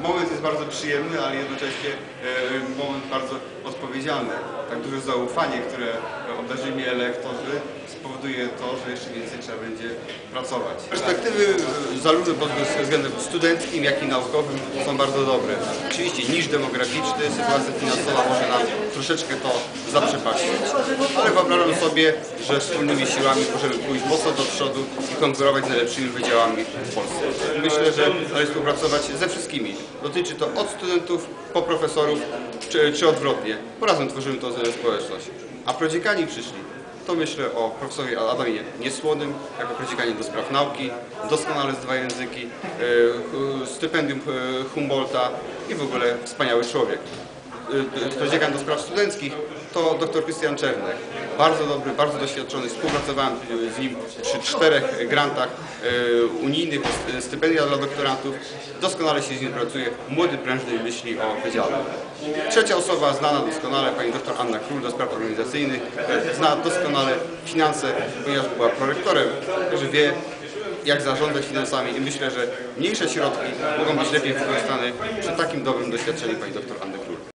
moment jest bardzo przyjemny, ale jednocześnie e, moment bardzo odpowiedzialny. Tak duże zaufanie, które obdarzyli mi elektorzy, spowoduje to, że jeszcze więcej trzeba będzie pracować. Perspektywy e, zarówno pod względem studenckim, jak i naukowym są bardzo dobre. Oczywiście niż demograficzny, sytuacja finansowa może nam troszeczkę to zaprzepaścić, ale wyobrażam sobie, że wspólnymi siłami możemy pójść mocno do przodu i konkurować z najlepszymi wydziałami w Polsce. Myślę, że należy współpracować ze wszystkimi. Dotyczy to od studentów po profesorów, czy, czy odwrotnie, bo razem tworzymy tą społeczność. A prodziekani przyszli to myślę o profesorze Adamie Niesłonym, jako prodziekanie do spraw nauki, doskonale z dwa języki, e, stypendium e, Humboldta i w ogóle wspaniały człowiek. E, Prodziekan do spraw studenckich to dr Krystian Czernek. Bardzo dobry, bardzo doświadczony. Współpracowałem z nim przy czterech grantach unijnych, st- stypendia dla doktorantów. Doskonale się z nim pracuje. Młody, prężny myśli o wydziale. Trzecia osoba znana doskonale, pani dr Anna Król do spraw organizacyjnych. Zna doskonale finanse, ponieważ była prorektorem, także wie jak zarządzać finansami i myślę, że mniejsze środki mogą być lepiej wykorzystane przy takim dobrym doświadczeniu pani dr Anny Król.